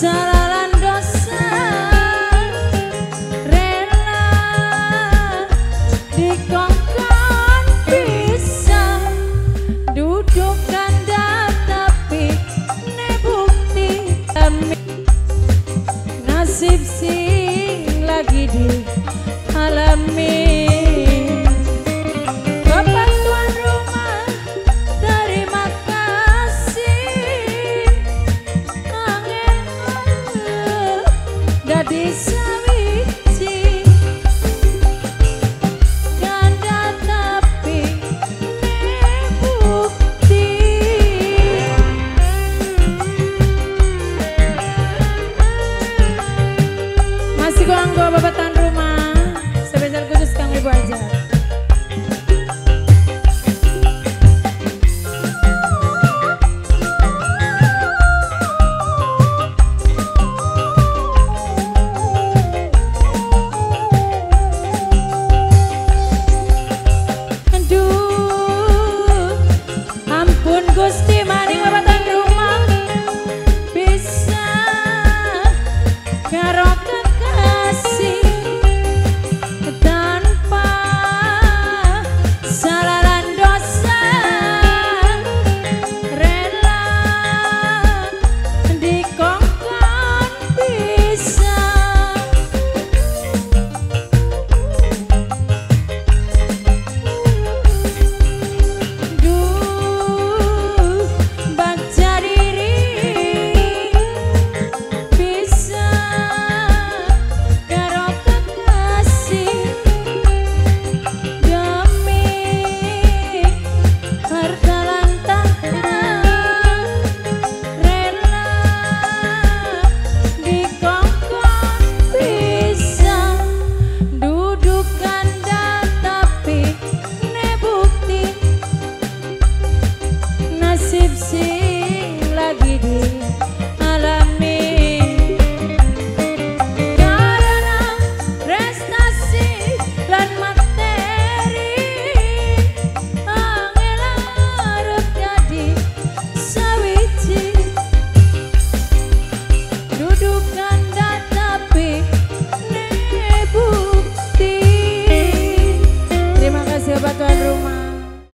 inside Gua bapak tuan rumah. Spesial khusus kang ibu aja. Aduh, ampun Gusti maning bapak rumah. Bisa garok